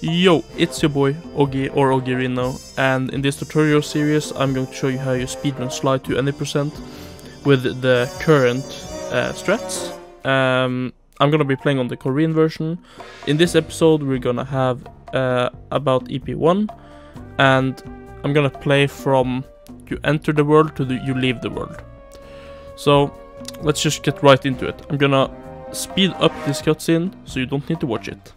Yo, it's your boy Oggy or Oggyerino, and in this tutorial series I'm going to show you how you speedrun Sly 2 any percent with the current uh, strats. Um, I'm gonna be playing on the Korean version. In this episode we're gonna have uh, about EP1, and I'm gonna play from you enter the world to the, you leave the world. So let's just get right into it. I'm gonna speed up this cutscene so you don't need to watch it.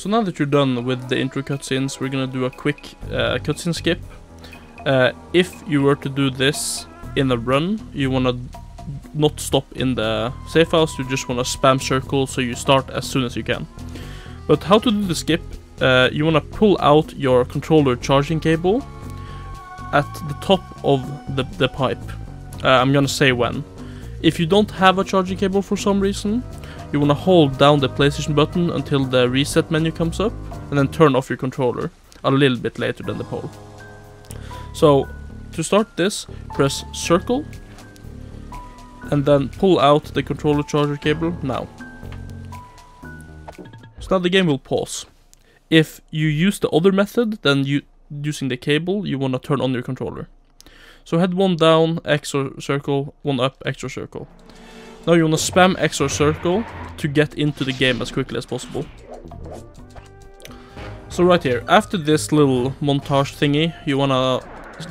So now that you're done with the intro cutscenes, we're gonna do a quick uh, cutscene skip. Uh, if you were to do this in a run, you wanna not stop in the save house, you just wanna spam circle so you start as soon as you can. But how to do the skip, uh, you wanna pull out your controller charging cable at the top of the, the pipe. Uh, I'm gonna say when. If you don't have a charging cable for some reason, you wanna hold down the PlayStation button until the reset menu comes up, and then turn off your controller a little bit later than the pole. So, to start this, press circle, and then pull out the controller charger cable now. So now the game will pause. If you use the other method, then you using the cable, you wanna turn on your controller. So head one down, or circle, one up, or circle. Now you wanna spam X or circle to get into the game as quickly as possible. So right here, after this little montage thingy, you wanna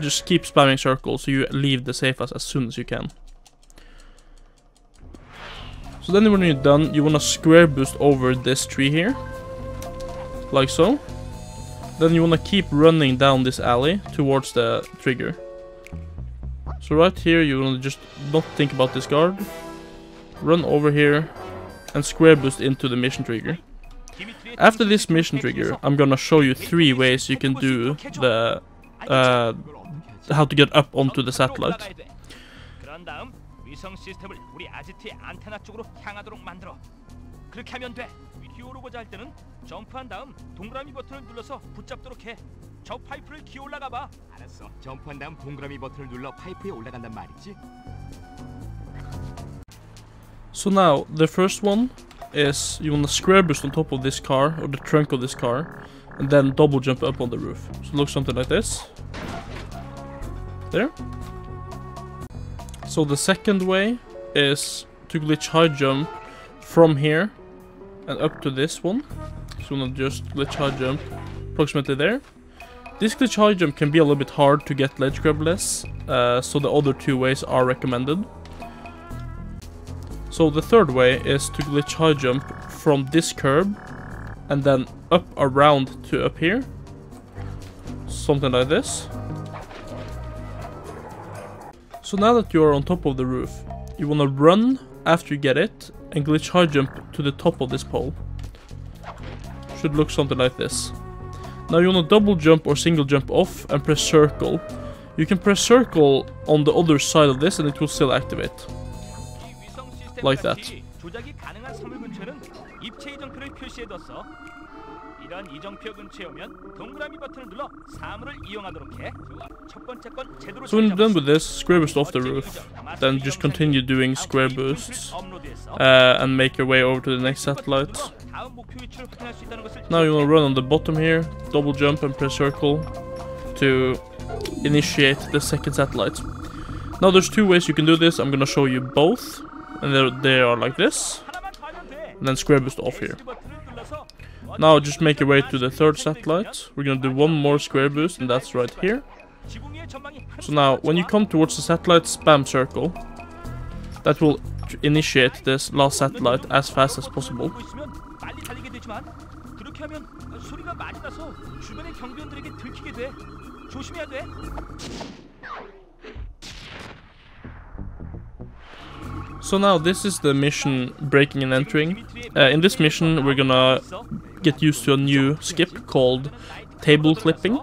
just keep spamming circle so you leave the safe as, as soon as you can. So then when you're done, you wanna square boost over this tree here. Like so. Then you wanna keep running down this alley towards the trigger. So right here, you wanna just not think about this guard. Run over here and square boost into the mission trigger. After this mission trigger, I'm gonna show you three ways you can do the uh, how to get up onto the satellite. So now, the first one is you wanna square boost on top of this car, or the trunk of this car, and then double jump up on the roof. So it looks something like this. There. So the second way is to glitch high jump from here and up to this one. So you wanna just glitch high jump approximately there. This glitch high jump can be a little bit hard to get ledge grab less, uh, so the other two ways are recommended. So the third way is to glitch high jump from this curb and then up around to up here. Something like this. So now that you're on top of the roof, you wanna run after you get it and glitch high jump to the top of this pole. Should look something like this. Now you wanna double jump or single jump off and press circle. You can press circle on the other side of this and it will still activate 이 위성 시스템 Like that. 같이 조작이 가능한 섬유 근처는 입체 이정표를 표시해뒀어. 이런 이정표 근처에 오면 동그라미 버튼을 눌러 사물을 이용하도록 해. 좋아. 첫 번째 건 제대로 So when you're done with 잡았어. this, square boost off the 어째 roof. 유저, Then just continue doing square 아무리 boosts 링크를 업로드했어. uh, and make your way over to the next satellite. 다음 목표 위치를 확인할 수 있다는 것을 Now you wanna run on the bottom here, double jump and press circle to initiate the second satellite. Now there's two ways you can do this, I'm gonna show you both. And they're, they are like this, 하나만 더 하면 돼. and then square boost off here. L 버튼을 눌러서 Now just make your way to the third satellite. We're gonna do one more square boost, and that's right here. 지붕 위의 전망이 So now, when you come towards the satellite, spam circle. That will tr- initiate this last satellite as fast as possible. 돌고 있으면 빨리 달리게 되지만 그렇게 하면 소리가 많이 나서 주변의 경비원들에게 들키게 돼. 조심해야 돼. So now this is the mission breaking and entering. Uh, in this mission, we're gonna get used to a new skip called table clipping.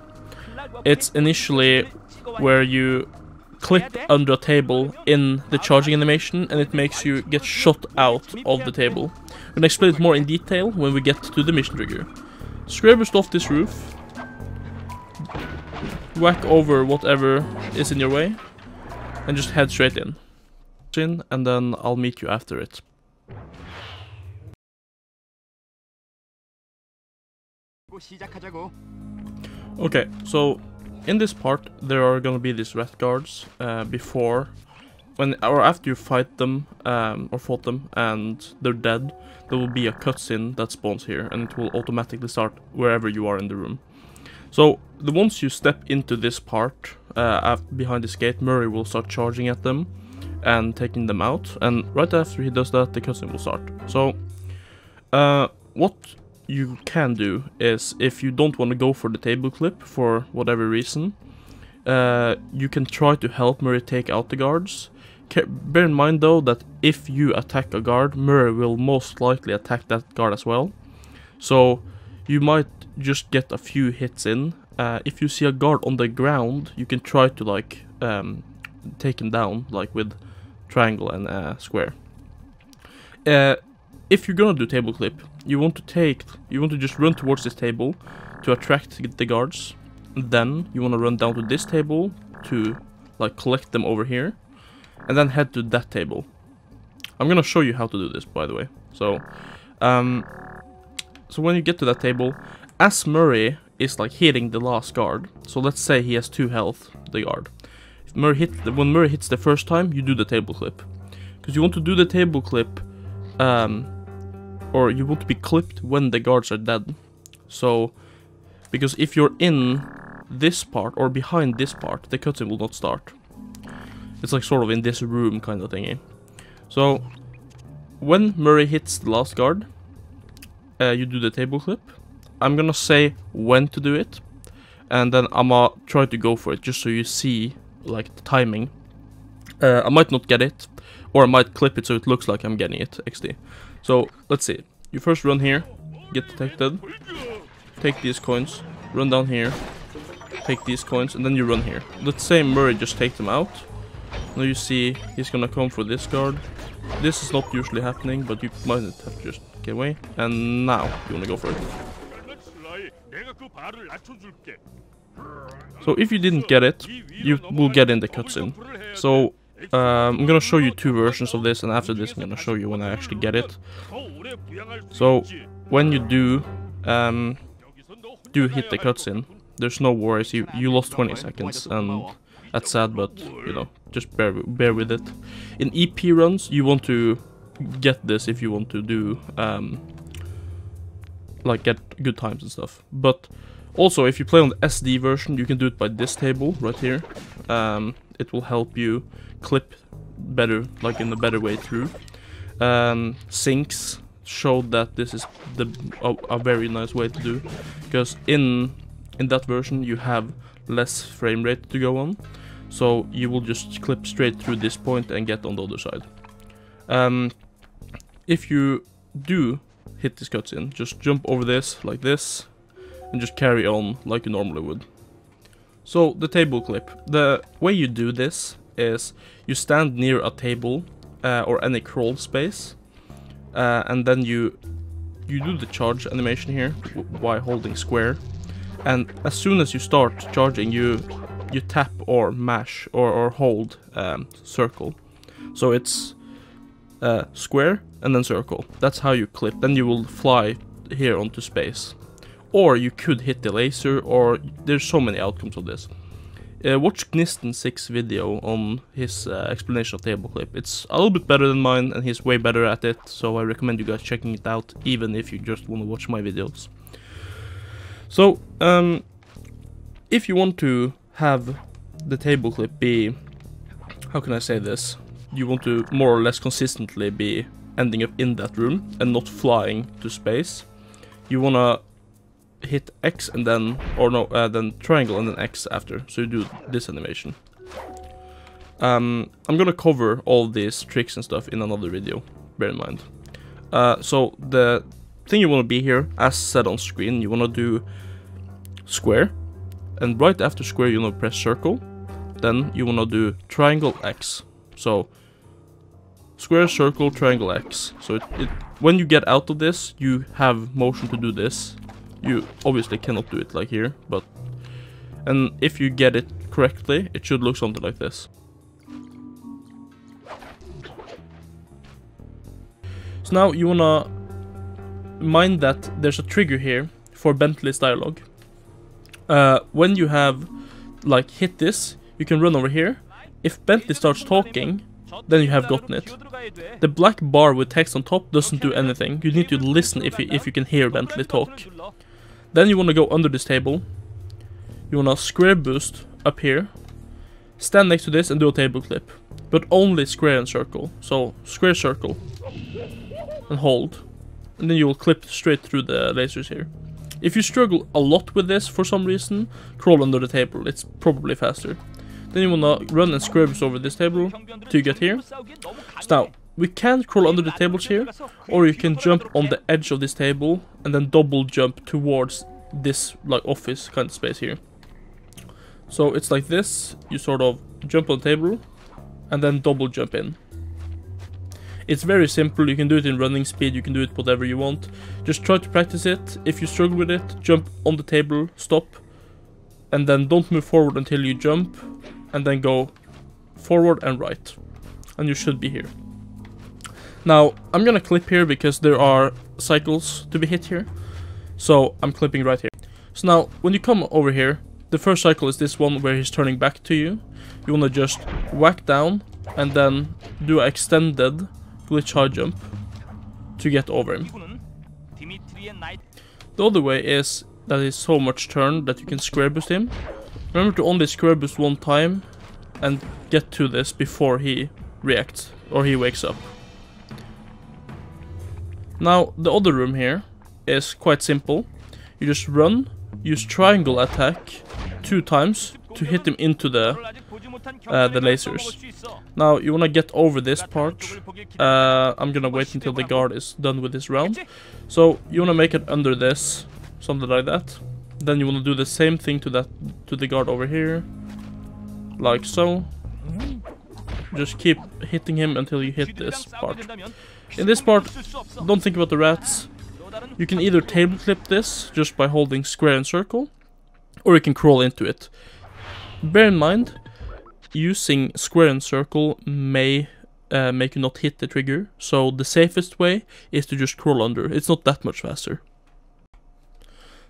It's initially where you clip under a table in the charging animation and it makes you get shot out of the table. I'm gonna explain it more in detail when we get to the mission trigger. scrape burst off this roof. Whack over whatever is in your way. And just head straight in and then I'll meet you after it. Okay, so in this part there are gonna be these red guards uh, before when or after you fight them um, or fought them and they're dead there will be a cutscene that spawns here and it will automatically start wherever you are in the room so the once you step into this part uh, behind this gate Murray will start charging at them and taking them out, and right after he does that, the cutscene will start. So uh, what you can do is if you don't want to go for the table clip for whatever reason, uh, you can try to help Murray take out the guards. Bear in mind though that if you attack a guard, Murray will most likely attack that guard as well. So you might just get a few hits in. Uh, if you see a guard on the ground, you can try to like um, take him down, like with triangle and uh, square. Uh, if you're gonna do table clip, you want to take, you want to just run towards this table to attract the guards. Then you want to run down to this table to like collect them over here, and then head to that table. I'm gonna show you how to do this, by the way. So, um, so when you get to that table, as Murray is like hitting the last guard, so let's say he has two health, the guard. Murray hit when Murray hits the first time, you do the table clip, because you want to do the table clip, um, or you want to be clipped when the guards are dead. So, because if you're in this part or behind this part, the cutscene will not start. It's like sort of in this room kind of thingy. So, when Murray hits the last guard, uh, you do the table clip. I'm gonna say when to do it, and then I'ma try to go for it just so you see like the timing. Uh, I might not get it, or I might clip it so it looks like I'm getting it XD. So let's see. You first run here, get detected, take these coins, run down here, take these coins, and then you run here. Let's say Murray just take them out. Now you see he's gonna come for this guard. This is not usually happening, but you might have to just get away. And now you wanna go for it. So if you didn't get it, you will get in the cutscene. So um, I'm gonna show you two versions of this, and after this I'm gonna show you when I actually get it. So when you do um, do hit the cutscene, there's no worries. You you lost 20 seconds, and that's sad, but you know just bear bear with it. In EP runs, you want to get this if you want to do um, like get good times and stuff. But also, if you play on the SD version, you can do it by this table right here. Um, it will help you clip better, like in a better way through. Um, syncs showed that this is the a, a very nice way to do, because in in that version you have less frame rate to go on, so you will just clip straight through this point and get on the other side. Um, if you do hit this cutscene, just jump over this like this, and just carry on like you normally would. So the table clip. The way you do this is you stand near a table uh, or any crawl space, uh, and then you you do the charge animation here while holding square, and as soon as you start charging, you you tap or mash or or hold um, circle. So it's uh, square and then circle. That's how you clip. Then you will fly here onto space. Or you could hit the laser, or there's so many outcomes of this. Uh, watch Gnisten6 video on his uh, explanation of table clip. It's a little bit better than mine, and he's way better at it, so I recommend you guys checking it out, even if you just want to watch my videos. So, um, if you want to have the table clip be, how can I say this? You want to more or less consistently be ending up in that room and not flying to space. You wanna hit X and then, or no, uh, then triangle and then X after. So you do this animation. Um, I'm gonna cover all these tricks and stuff in another video, bear in mind. Uh, so the thing you wanna be here, as said on screen, you wanna do square, and right after square you wanna press circle, then you wanna do triangle X. So square, circle, triangle, X. So it, it when you get out of this, you have motion to do this, You obviously cannot do it like here, but and if you get it correctly, it should look something like this. So now you wanna mind that there's a trigger here for Bentley's dialogue. Uh, when you have like hit this, you can run over here. If Bentley starts talking, then you have gotten it. The black bar with text on top doesn't do anything. You need to listen if you, if you can hear Bentley talk. Then you want to go under this table. You want to square boost up here. Stand next to this and do a table clip. But only square and circle. So square circle. And hold. And then you will clip straight through the lasers here. If you struggle a lot with this for some reason, crawl under the table. It's probably faster. Then you wanna run and square boost over this table to get here. So now, we can crawl under the tables here, or you can jump on the edge of this table and then double jump towards this like office kind of space here. So it's like this, you sort of jump on the table and then double jump in. It's very simple, you can do it in running speed, you can do it whatever you want. Just try to practice it, if you struggle with it, jump on the table, stop, and then don't move forward until you jump, and then go forward and right. And you should be here. Now, I'm gonna clip here because there are cycles to be hit here. So, I'm clipping right here. So now, when you come over here, the first cycle is this one where he's turning back to you. You wanna just whack down and then do an extended glitch high jump to get over him. The other way is that he's so much turn that you can square boost him. Remember to only square boost one time and get to this before he reacts or he wakes up. Now the other room here is quite simple. You just run, use triangle attack two times to hit him into the uh, the lasers. Now you wanna get over this part. Uh, I'm gonna wait until the guard is done with this round. So you wanna make it under this, something like that. Then you wanna do the same thing to that to the guard over here, like so. Just keep hitting him until you hit this part. In this part, don't think about the rats. You can either table clip this just by holding square and circle, or you can crawl into it. Bear in mind, using square and circle may uh, make you not hit the trigger, so the safest way is to just crawl under. It's not that much faster.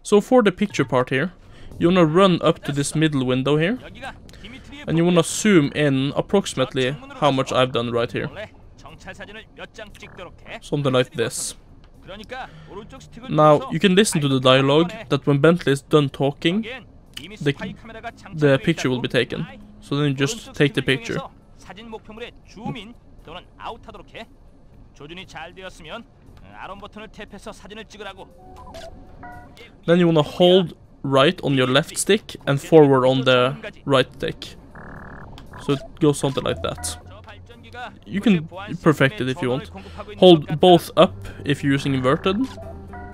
So for the picture part here, you wanna run up to this middle window here, and you wanna zoom in approximately how much I've done right here. Something like this. Now, you can listen to the dialogue that when Bentley is done talking, the, the picture will be taken. So then you just take the picture. Then you wanna hold right on your left stick and forward on the right stick. So it goes something like that. You can perfect it if you want. Hold both up if you're using inverted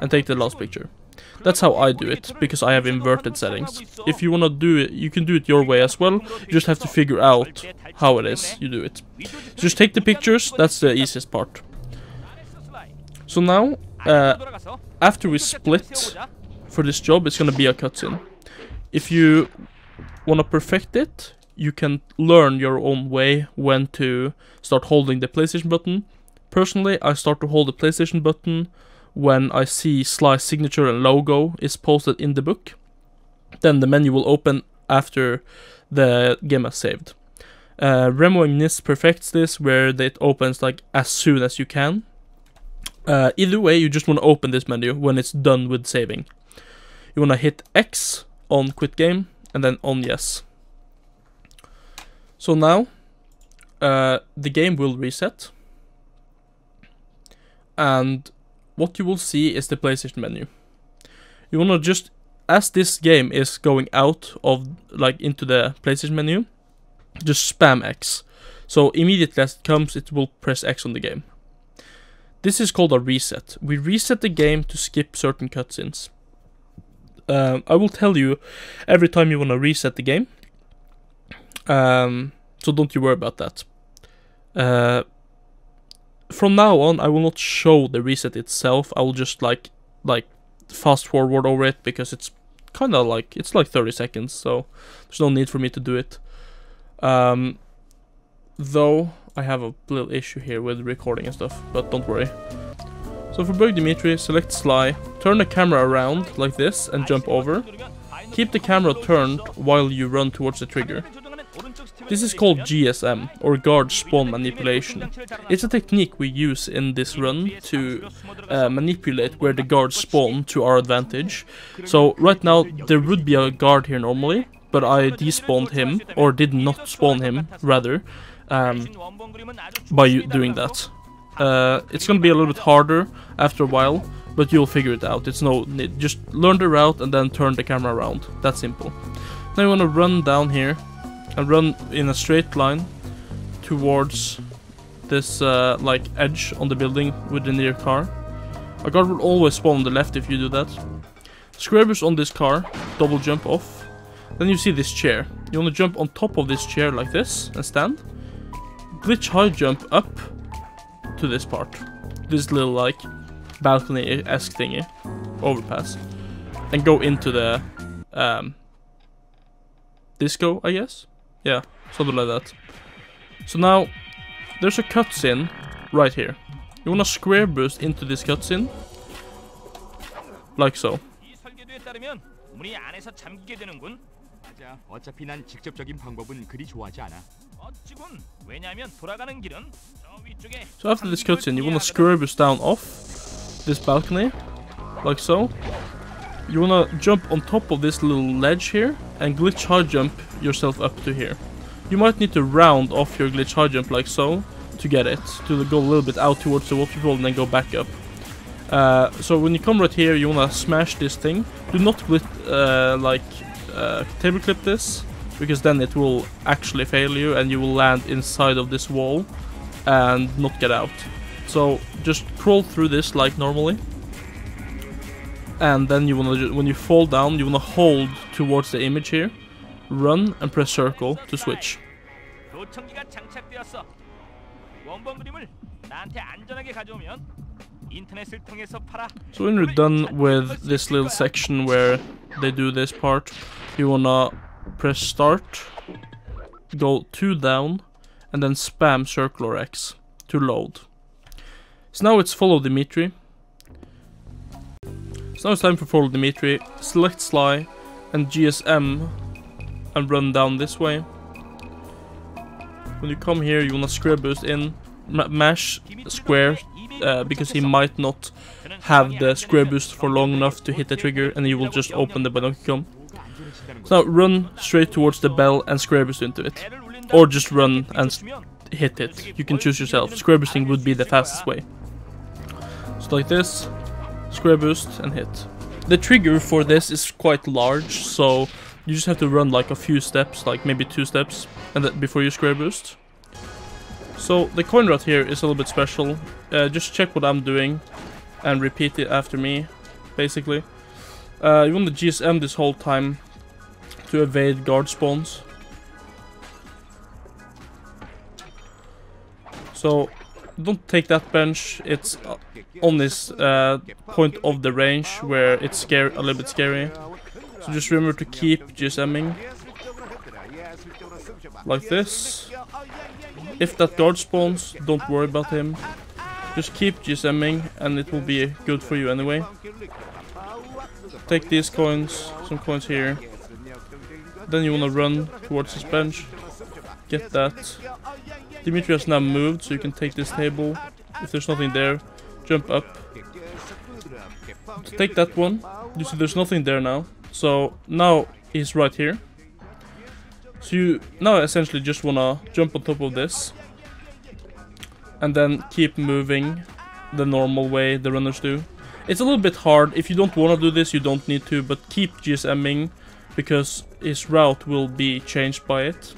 and take the last picture. That's how I do it, because I have inverted settings. If you wanna do it, you can do it your way as well. You just have to figure out how it is you do it. Just take the pictures, that's the easiest part. So now, uh, after we split for this job, it's gonna be a cutscene. If you wanna perfect it, you can learn your own way when to start holding the PlayStation button. Personally, I start to hold the PlayStation button when I see Sly's signature and logo is posted in the book. Then the menu will open after the game has saved. Uh, Remo perfects this where it opens like as soon as you can. Uh, either way, you just want to open this menu when it's done with saving. You want to hit X on quit game and then on yes. So now uh, the game will reset and what you will see is the PlayStation menu. You wanna just, as this game is going out of, like, into the PlayStation menu, just spam X. So immediately as it comes, it will press X on the game. This is called a reset. We reset the game to skip certain cutscenes. Um, I will tell you every time you wanna reset the game. Um, so don't you worry about that. Uh, from now on, I will not show the reset itself. I will just like, like, fast forward over it because it's kind of like it's like 30 seconds, so there's no need for me to do it. Um, though I have a little issue here with recording and stuff, but don't worry. So for Bug Dimitri, select Sly, turn the camera around like this and jump over. Keep the camera turned while you run towards the trigger. This is called GSM, or Guard Spawn Manipulation. It's a technique we use in this run to uh, manipulate where the guards spawn to our advantage. So right now there would be a guard here normally, but I despawned him, or did not spawn him, rather, um, by doing that. Uh, it's gonna be a little bit harder after a while, but you'll figure it out. It's no, just learn the route and then turn the camera around. That simple. Now you wanna run down here and run in a straight line towards this uh, like edge on the building with the near car. A guard will always spawn on the left if you do that. Square on this car, double jump off. Then you see this chair. You want to jump on top of this chair like this and stand. Glitch high jump up to this part. This little like balcony-esque thingy. Overpass. And go into the um, disco, I guess? Yeah, something like that. So now, there's a cutscene right here. You wanna square boost into this cutscene. Like so. 이 설계도에 따르면 문이 안에서 잠기게 되는군. 맞아. 어차피 난 직접적인 방법은 그리 좋아하지 않아. 어찌군. 왜냐하면 돌아가는 길은 저 위쪽에 So after this cutscene, you wanna square boost down off this balcony. Like so. You wanna jump on top of this little ledge here and glitch high jump yourself up to here. You might need to round off your glitch high jump like so to get it, to go a little bit out towards the waterfall and then go back up. Uh, so when you come right here, you wanna smash this thing. Do not glit, uh, like uh, table clip this, because then it will actually fail you and you will land inside of this wall and not get out. So just crawl through this like normally and then you want to when you fall down you want to hold towards the image here run and press circle to switch. so when you're done with this little section where they do this part you wanna press start go 2 down and then spam circle or X to load. So now it's follow Dimitri. So now it's time for follow Dimitri. Select Sly and GSM and run down this way. When you come here, you wanna square boost in, ma mash square uh, because he might not have the square boost for long enough to hit the trigger and you will just open the Binocucom. So now run straight towards the bell and square boost into it. Or just run and hit it. You can choose yourself. Square boosting would be the fastest way. So like this, square boost and hit. The trigger for this is quite large, so you just have to run like a few steps, like maybe two steps, and that before you square boost. So the coin route here is a little bit special. Uh, just check what I'm doing and repeat it after me, basically. Uh, you want the GSM this whole time to evade guard spawns. So don't take that bench. It's on this uh, point of the range where it's scary, a little bit scary. So just remember to keep GSMing like this. If that guard spawns, don't worry about him. Just keep GSMing and it will be good for you anyway. Take these coins, some coins here. Then you wanna run towards this bench. Get that. Dimitri has now moved, so you can take this table. If there's nothing there, jump up. Take that one. You see there's nothing there now. So now he's right here. So you now essentially just wanna jump on top of this. And then keep moving the normal way the runners do. It's a little bit hard. If you don't wanna do this, you don't need to, but keep GSMing because his route will be changed by it.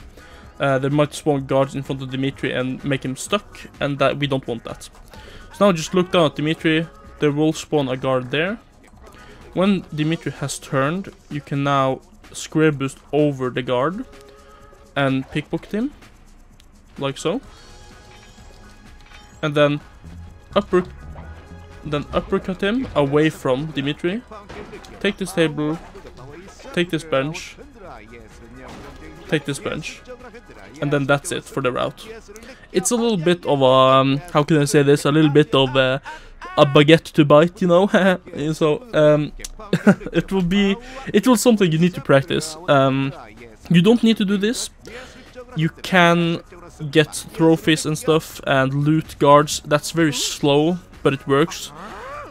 Uh, there might spawn guards in front of Dimitri and make him stuck, and that we don't want that. So now just look down at Dimitri. There will spawn a guard there. When Dimitri has turned, you can now square boost over the guard and pickpocket him, like so. And then upper then uppercut him away from Dimitri. Take this table, take this bench, take this bench, and then that's it for the route. It's a little bit of a, um, how can I say this, a little bit of a, a baguette to bite, you know? so, um, it will be, it will something you need to practice. Um, you don't need to do this. You can get trophies and stuff and loot guards. That's very slow, but it works.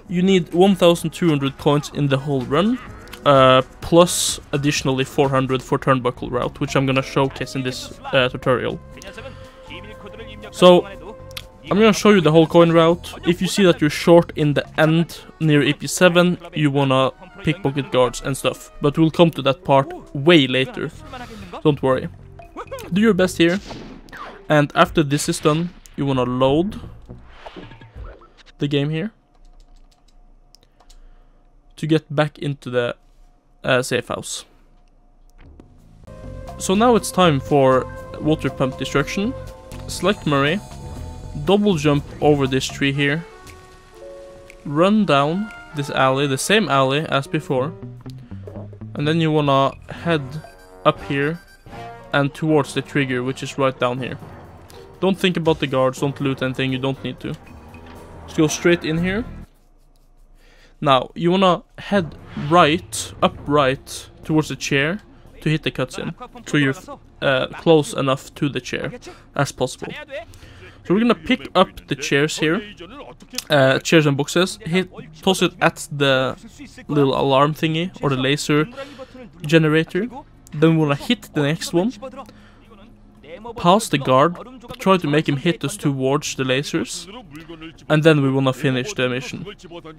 You need 1200 coins in the whole run, uh, plus additionally 400 for turnbuckle route, which I'm gonna showcase in this uh, tutorial. So, I'm gonna show you the whole coin route. If you see that you're short in the end near EP7, you wanna pickpocket guards and stuff. But we'll come to that part way later. Don't worry. Do your best here. And after this is done, you wanna load the game here to get back into the uh, safe house. So now it's time for water pump destruction. Select Murray, double jump over this tree here, run down this alley, the same alley as before, and then you wanna head up here and towards the trigger, which is right down here. Don't think about the guards, don't loot anything, you don't need to. Just go straight in here. Now, you wanna head right, upright, towards the chair to hit the cutscene. So you're uh, close enough to the chair as possible. So we're gonna pick up the chairs here, uh, chairs and boxes, hit, toss it at the little alarm thingy, or the laser generator. Then we wanna hit the next one, pass the guard, try to make him hit us towards the lasers, and then we wanna finish the mission.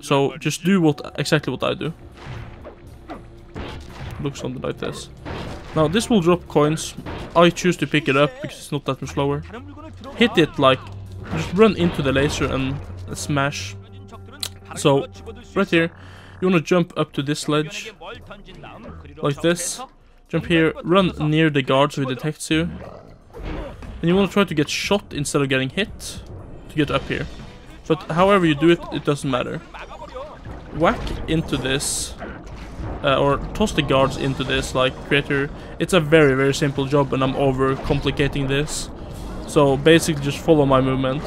So just do what exactly what I do. Looks something like this. Now this will drop coins. I choose to pick it up because it's not that much slower. Hit it like, just run into the laser and smash. So, right here, you wanna jump up to this ledge, like this. Jump here, run near the guard so he detects you. And you wanna try to get shot instead of getting hit to get up here. But however you do it, it doesn't matter. Whack into this, uh, or toss the guards into this, like creator. It's a very, very simple job and I'm over complicating this. So basically just follow my movement.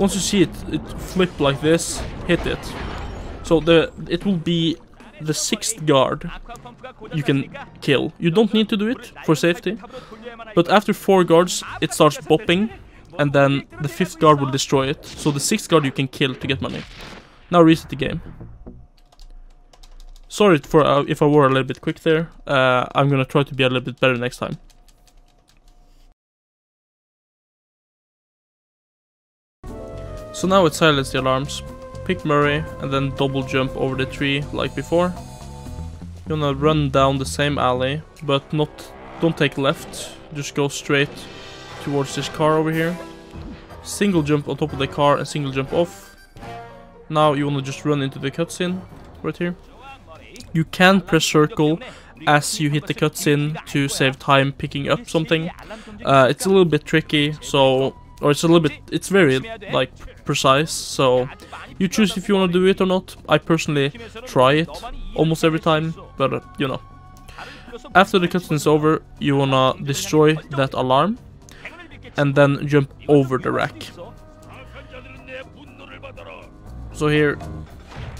Once you see it, it flip like this, hit it. So the it will be the sixth guard you can kill. You don't need to do it for safety. But after four guards, it starts bopping. And then the fifth guard will destroy it. So the sixth guard you can kill to get money. Now reset the game. Sorry for uh, if I were a little bit quick there. Uh, I'm gonna try to be a little bit better next time. So now it silenced the alarms. Pick Murray and then double jump over the tree like before. You're gonna run down the same alley, but not don't take left. Just go straight towards this car over here. Single jump on top of the car and single jump off. Now you wanna just run into the cutscene right here. You can press circle as you hit the cutscene to save time picking up something. Uh, it's a little bit tricky, so or it's a little bit it's very like precise so you choose if you want to do it or not i personally try it almost every time but uh, you know after the cutscene is over you wanna destroy that alarm and then jump over the rack so here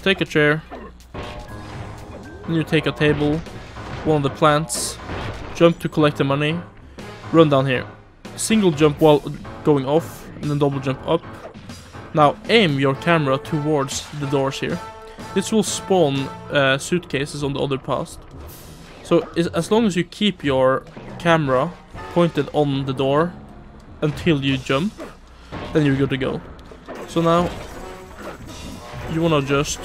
take a chair you take a table one of the plants jump to collect the money run down here single jump while going off and then double jump up. Now aim your camera towards the doors here. This will spawn uh, suitcases on the other path. So as long as you keep your camera pointed on the door until you jump, then you're good to go. So now you wanna just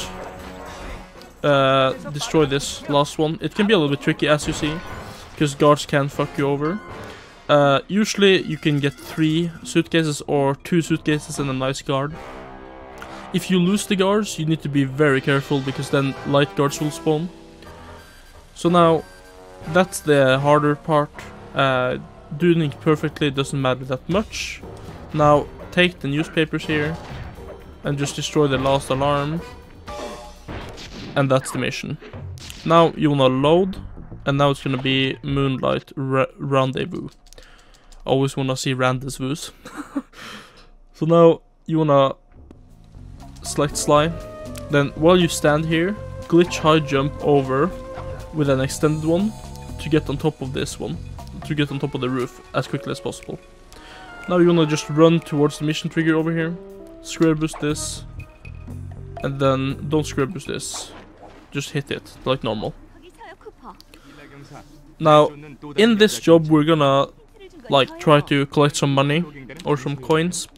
uh, destroy this last one. It can be a little bit tricky as you see, because guards can fuck you over. Uh, usually you can get three suitcases or two suitcases and a nice guard. If you lose the guards, you need to be very careful because then light guards will spawn. So now, that's the harder part. Uh, doing it perfectly doesn't matter that much. Now, take the newspapers here and just destroy the last alarm. and that's the mission. Now you wanna load, and now it's gonna be Moonlight Re Rendezvous. Always wanna see rendezvous. so now you wanna select Sly. Then while you stand here, glitch high jump over with an extended one to get on top of this one. To get on top of the roof as quickly as possible. Now you wanna just run towards the mission trigger over here. Square boost this. And then don't square boost this. Just hit it like normal. Now, in this job we're gonna like try to collect some money or some coins.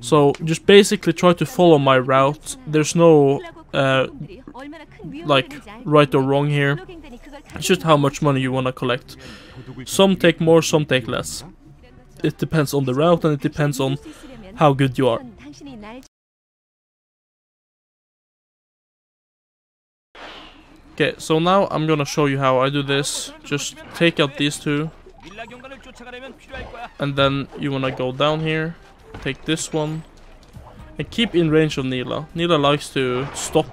So just basically try to follow my route. There's no uh, like right or wrong here. It's just how much money you want to collect. Some take more, some take less. It depends on the route and it depends on how good you are. Okay, so now I'm gonna show you how I do this. Just take out these two. And then you wanna go down here. Take this one. And keep in range of Neyla. Neyla likes to stop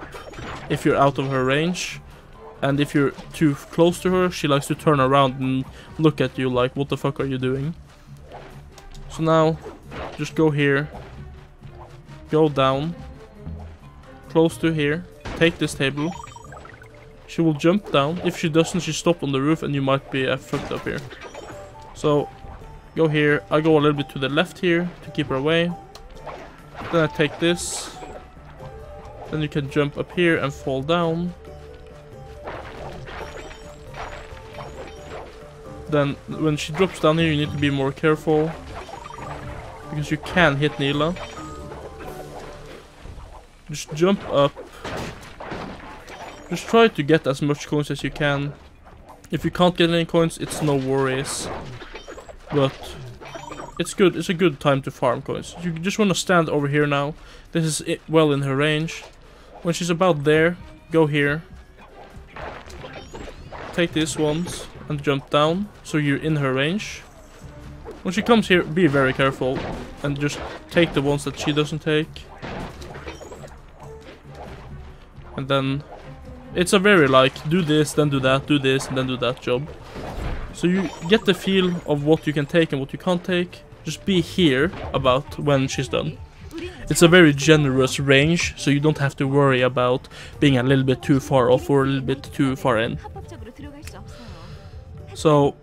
if you're out of her range and if you're too close to her, she likes to turn around and look at you like, what the fuck are you doing? So now, just go here, go down, close to here, take this table. She will jump down. If she doesn't, she stop on the roof and you might be uh, fucked up here. So, go here. I go a little bit to the left here to keep her away. Then I take this. Then you can jump up here and fall down. Then when she drops down here you need to be more careful. Because you can hit Neyla. Just jump up. Just try to get as much coins as you can. If you can't get any coins, it's no worries. But it's good. It's a good time to farm coins. You just want to stand over here now. This is it well in her range. When she's about there, go here. Take these ones and jump down so you're in her range. When she comes here, be very careful and just take the ones that she doesn't take. And then it's a very like do this, then do that, do this, and then do that job. So you get the feel of what you can take and what you can't take. Just be here about when she's done. It's a very generous range, so you don't have to worry about being a little bit too far off or a little bit too far in. So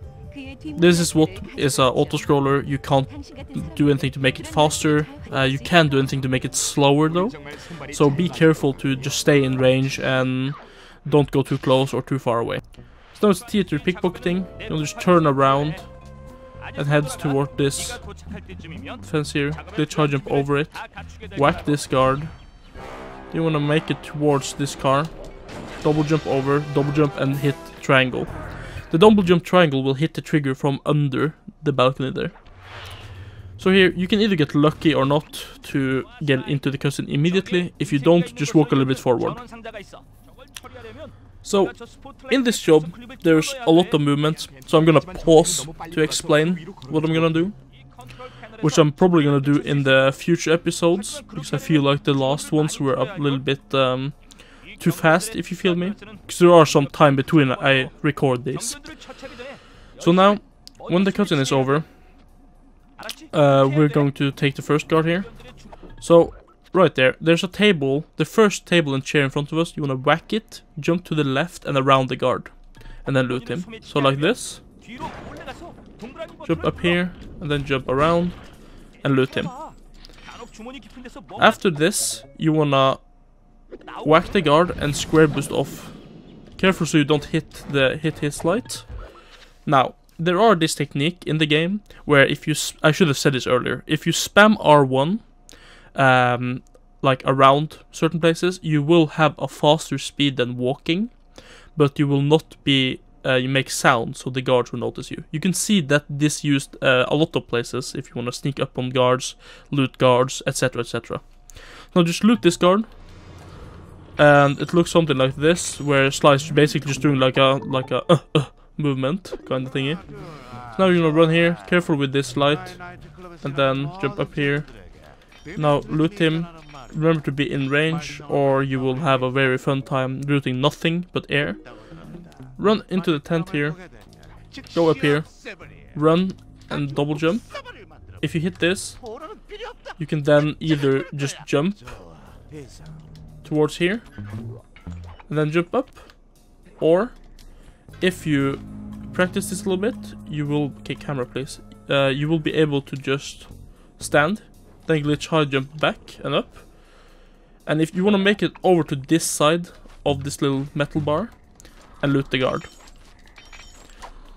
this is what is an auto scroller. You can't do anything to make it faster. Uh, you can do anything to make it slower though. So be careful to just stay in range and don't go too close or too far away. So now it's theater pickpocketing. You'll just turn around and heads toward this fence here. Glitch high jump over it. Whack this guard. You want to make it towards this car. Double jump over, double jump and hit triangle. The double jump triangle will hit the trigger from under the balcony there. So here, you can either get lucky or not to get into the cutscene immediately. If you don't, just walk a little bit forward. So, in this job, there's a lot of movements. so I'm gonna pause to explain what I'm gonna do. Which I'm probably gonna do in the future episodes, because I feel like the last ones were a little bit um, too fast, if you feel me. Because there are some time between I record this. So now, when the cutscene is over, uh, we're going to take the first guard here. So, right there, there's a table, the first table and chair in front of us. You want to whack it, jump to the left and around the guard. And then loot him. So like this. Jump up here, and then jump around, and loot him. After this, you wanna whack the guard and square boost off. Careful so you don't hit the hit his light. Now, there are this technique in the game where if you I should have said this earlier. If you spam R1 um like around certain places, you will have a faster speed than walking, but you will not be uh, you make sound so the guards will notice you. You can see that this used uh, a lot of places if you want to sneak up on guards, loot guards, etc. etc. Now just loot this guard and it looks something like this, where Sly's is basically just doing like a like a uh, uh, movement kind of thingy. So now you're gonna run here, careful with this light, and then jump up here. Now loot him, remember to be in range or you will have a very fun time looting nothing but air. Run into the tent here, go up here, run and double jump. If you hit this, you can then either just jump towards here and then jump up. Or if you practice this a little bit you will okay camera please uh, you will be able to just stand then glitch high jump back and up. And if you want to make it over to this side of this little metal bar and loot the guard.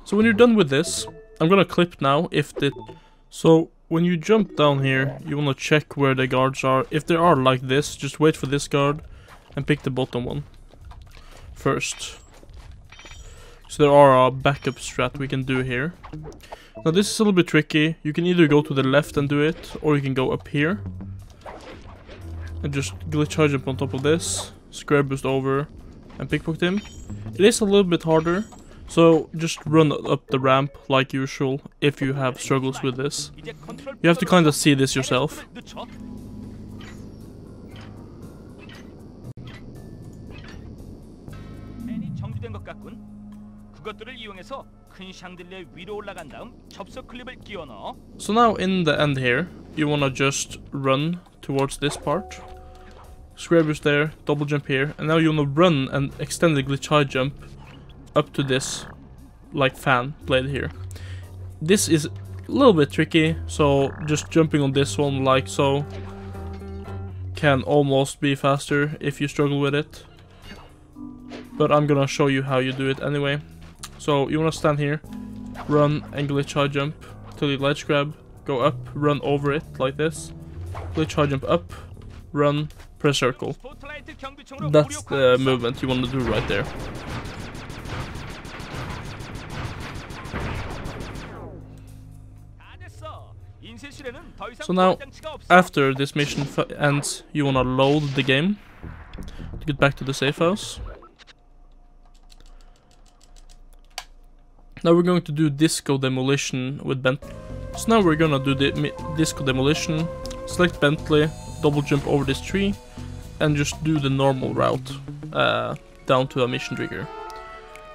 So when you're done with this I'm gonna clip now if the so when you jump down here you want to check where the guards are if they are like this just wait for this guard and pick the bottom one first so there are a backup strat we can do here. Now this is a little bit tricky. You can either go to the left and do it, or you can go up here. And just glitch charge jump on top of this, square boost over, and pickpocket him. It is a little bit harder, so just run up the ramp like usual if you have struggles with this. You have to kind of see this yourself. So now in the end here, you wanna just run towards this part. Square boost there, double jump here, and now you wanna run and extend the glitch high jump up to this like fan played here. This is a little bit tricky, so just jumping on this one like so can almost be faster if you struggle with it. But I'm gonna show you how you do it anyway. So you wanna stand here, run and glitch high jump to the ledge grab, go up, run over it like this, glitch high jump up, run, press circle. That's the movement you wanna do right there. So now, after this mission ends, you wanna load the game to get back to the safe house. Now we're going to do Disco Demolition with Bentley. So now we're gonna do the Disco Demolition, select Bentley, double jump over this tree, and just do the normal route uh, down to a mission trigger.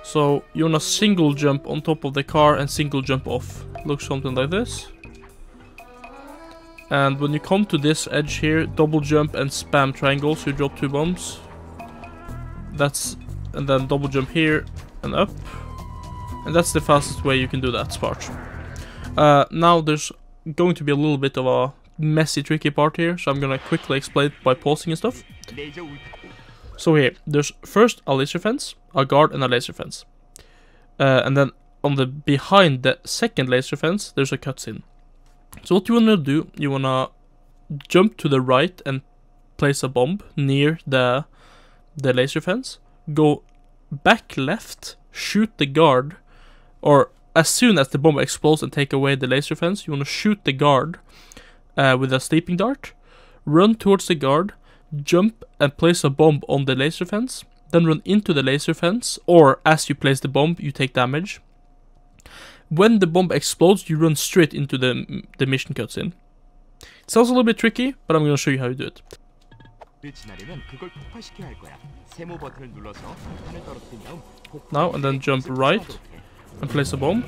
So you wanna single jump on top of the car and single jump off. Looks something like this. And when you come to this edge here, double jump and spam triangles, you drop two bombs. That's, and then double jump here and up. And that's the fastest way you can do that part. Uh, now there's going to be a little bit of a messy, tricky part here, so I'm gonna quickly explain it by pausing and stuff. So here, there's first a laser fence, a guard and a laser fence. Uh, and then on the behind the second laser fence, there's a cutscene. So what you wanna do, you wanna jump to the right and place a bomb near the the laser fence. Go back left, shoot the guard, or as soon as the bomb explodes and take away the laser fence, you wanna shoot the guard uh, with a sleeping dart. Run towards the guard, jump and place a bomb on the laser fence, then run into the laser fence, or as you place the bomb, you take damage when the bomb explodes, you run straight into the, the mission cutscene. It sounds a little bit tricky, but I'm going to show you how you do it. Now and then jump right and place a bomb.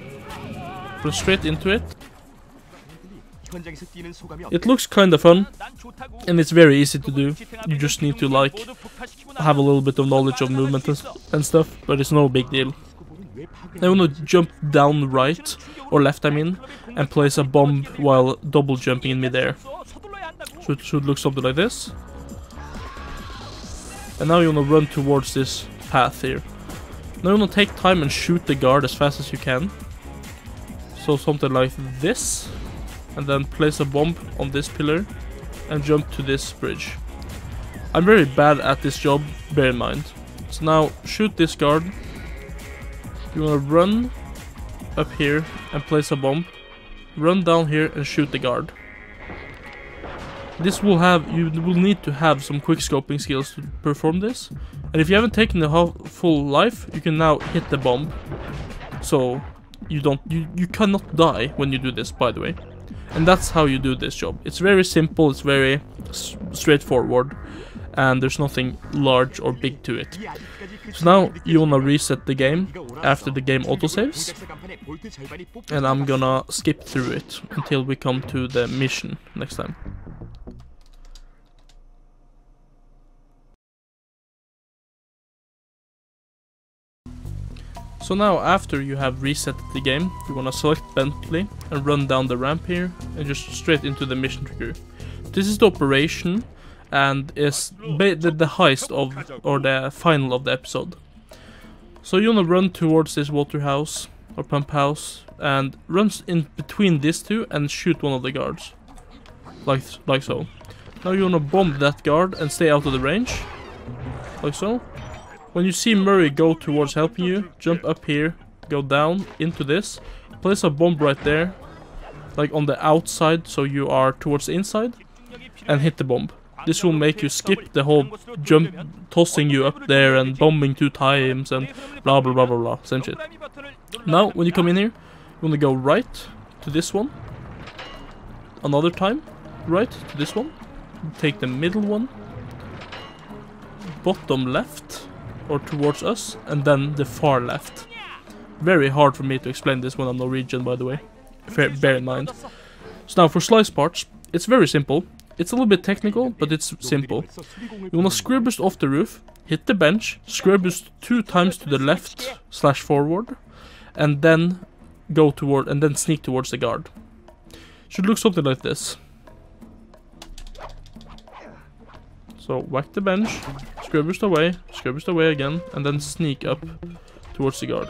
Run straight into it. It looks kinda fun, and it's very easy to do. You just need to like have a little bit of knowledge of movement and stuff, but it's no big deal. I want to jump down right, or left I mean, and place a bomb while double jumping in midair. So it should look something like this. And now you want to run towards this path here. Now you want to take time and shoot the guard as fast as you can. So something like this. And then place a bomb on this pillar and jump to this bridge. I'm very bad at this job, bear in mind. So now shoot this guard you wanna run up here and place a bomb. Run down here and shoot the guard. This will have you will need to have some quick scoping skills to perform this. And if you haven't taken the full life, you can now hit the bomb. So you don't you, you cannot die when you do this by the way. And that's how you do this job. It's very simple, it's very straightforward, and there's nothing large or big to it. So now you wanna reset the game after the game autosaves, and I'm gonna skip through it until we come to the mission next time. So now after you have reset the game, you wanna select Bentley and run down the ramp here and just straight into the mission trigger. This is the operation and is the, the heist of or the final of the episode. So you wanna run towards this water house or pump house and runs in between these two and shoot one of the guards. Like like so. Now you wanna bomb that guard and stay out of the range. Like so. When you see Murray go towards helping you, jump up here, go down into this, place a bomb right there, like on the outside so you are towards the inside, and hit the bomb. This will make you skip the whole jump, tossing you up there and bombing two times and blah blah blah blah blah, same shit. Now, when you come in here, you want to go right to this one, another time, right to this one, take the middle one, bottom left, or towards us, and then the far left. Very hard for me to explain this when I'm Norwegian, by the way. Fair, bear in mind. So now for Sly's parts, it's very simple. It's a little bit technical, but it's simple. You wanna square boost off the roof, hit the bench, square boost two times to the left slash forward, and then go toward and then sneak towards the guard. Should look something like this. So whack the bench, square boost away, square boost away again, and then sneak up towards the guard.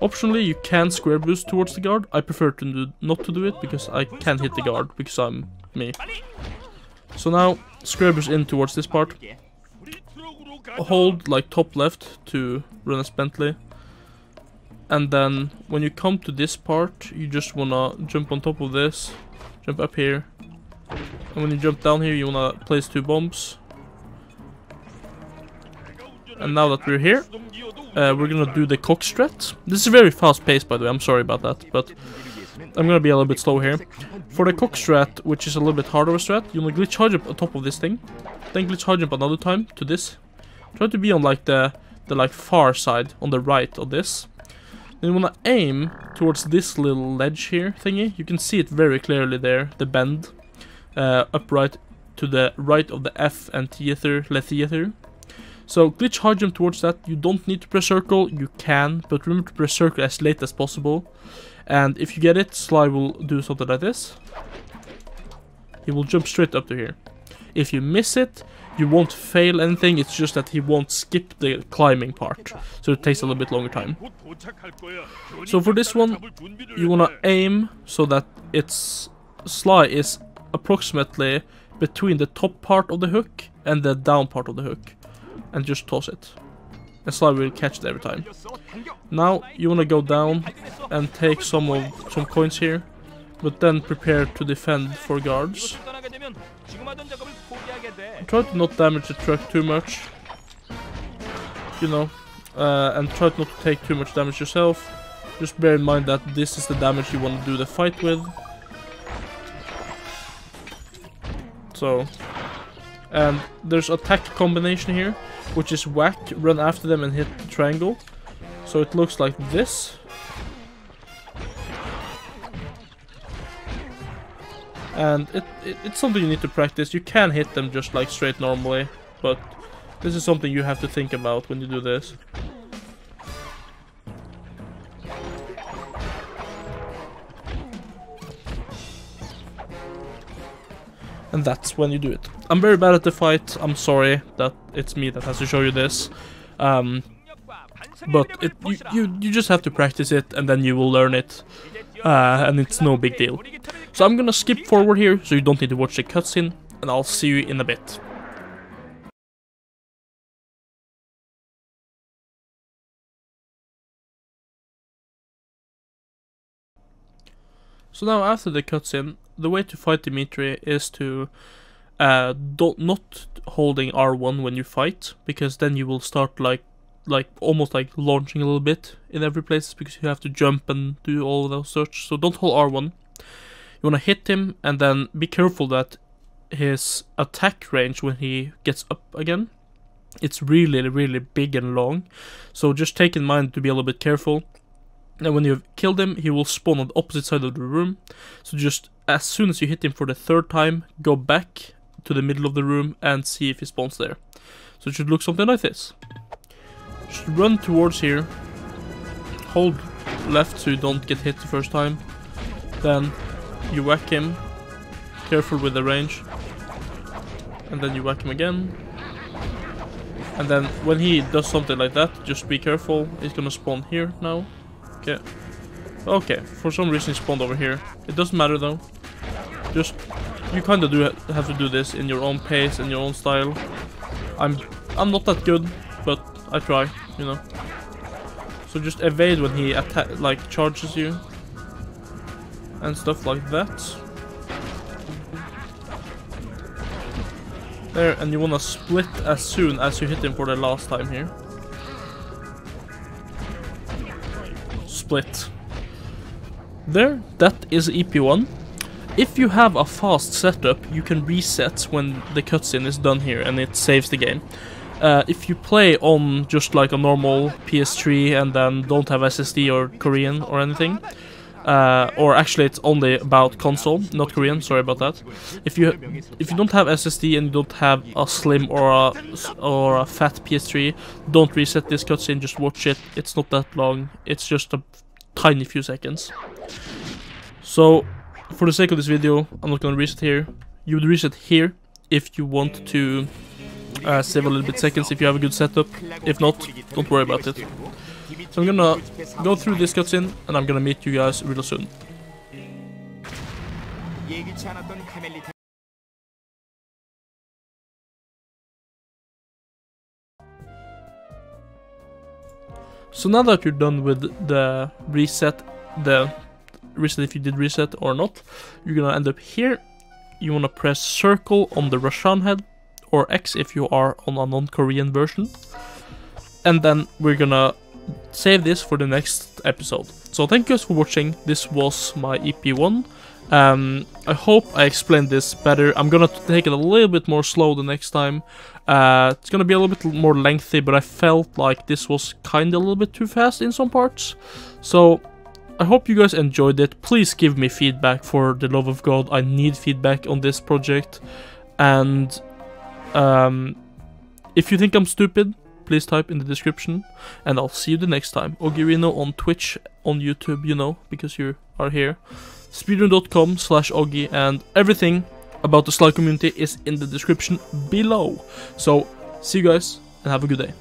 Optionally, you can square boost towards the guard. I prefer to do, not to do it because I can't hit the guard because I'm me. So now, boost in towards this part. Hold like top left to run as Bentley. And then when you come to this part, you just wanna jump on top of this, jump up here. And when you jump down here, you wanna place two bombs. And now that we're here, uh, we're gonna do the cock strat. This is very fast paced by the way, I'm sorry about that, but I'm gonna be a little bit slow here. For the cock strat, which is a little bit harder strat, you wanna glitch high jump on top of this thing. Then glitch high jump another time to this. Try to be on like the, the like far side, on the right of this. Then you wanna aim towards this little ledge here thingy. You can see it very clearly there, the bend. Uh, upright to the right of the F and theater, le theater. So glitch hard jump towards that. You don't need to press circle. You can, but remember to press circle as late as possible. And if you get it, Sly will do something like this. He will jump straight up to here. If you miss it, you won't fail anything. It's just that he won't skip the climbing part. So it takes a little bit longer time. So for this one, you wanna aim so that its Sly is approximately between the top part of the hook and the down part of the hook and just toss it. And Sly will catch it every time. Now you wanna go down and take some of some coins here, but then prepare to defend for guards. Try to not damage the truck too much. You know, uh, and try not to take too much damage yourself. Just bear in mind that this is the damage you want to do the fight with. So, and there's attack combination here, which is whack, run after them and hit triangle. So it looks like this. And it, it, it's something you need to practice. You can hit them just like straight normally, but this is something you have to think about when you do this. And that's when you do it. I'm very bad at the fight. I'm sorry that it's me that has to show you this. Um, but it, you, you, you just have to practice it and then you will learn it. Uh, and it's no big deal. So I'm gonna skip forward here so you don't need to watch the cutscene. And I'll see you in a bit. So now after the cutscene, the way to fight Dimitri is to uh, don't not holding R1 when you fight, because then you will start like like almost like launching a little bit in every place because you have to jump and do all those such. So don't hold R1. You wanna hit him and then be careful that his attack range when he gets up again. It's really, really big and long, so just take in mind to be a little bit careful. And when you've killed him, he will spawn on the opposite side of the room. So just as soon as you hit him for the third time, go back to the middle of the room and see if he spawns there. So it should look something like this. Just run towards here, hold left so you don't get hit the first time, then you whack him, careful with the range, and then you whack him again. And then when he does something like that, just be careful, he's gonna spawn here now. Okay. Okay, for some reason he spawned over here. It doesn't matter though. Just, you kinda do ha- have to do this in your own pace and your own style. I'm, I'm not that good, but I try, you know. So just evade when he attack, like charges you, and stuff like that. There, and you wanna split as soon as you hit him for the last time here. Split. There, that is EP1. If you have a fast setup, you can reset when the cutscene is done here and it saves the game. Uh, if you play on just like a normal PS3 and then don't have SSD or Korean or anything, uh, or actually it's only about console, not Korean. Sorry about that. If you if you don't have SSD and you don't have a slim or a or a fat PS3, don't reset this cutscene. Just watch it. It's not that long. It's just a tiny few seconds. So, for the sake of this video, I'm not gonna reset here. You would reset here if you want to uh, save a little bit seconds if you have a good setup. If not, don't worry about it. So I'm gonna go through this cutscene and I'm gonna meet you guys real soon. So now that you're done with the reset, the reset if you did reset or not, you're gonna end up here. You wanna press circle on the Rashan head, or X if you are on a non-Korean version. And then we're gonna save this for the next episode. So thank you guys for watching. This was my EP1. Um, I hope I explained this better. I'm gonna take it a little bit more slow the next time. Uh, it's gonna be a little bit more lengthy, but I felt like this was kinda a little bit too fast in some parts. So I hope you guys enjoyed it. Please give me feedback for the love of God. I need feedback on this project. And um, if you think I'm stupid, please type in the description. And I'll see you the next time. Oggyerino on Twitch, on YouTube, you know, because you are here. Speedrun.com slash Oggy and everything about the Sly community is in the description below. So, see you guys and have a good day.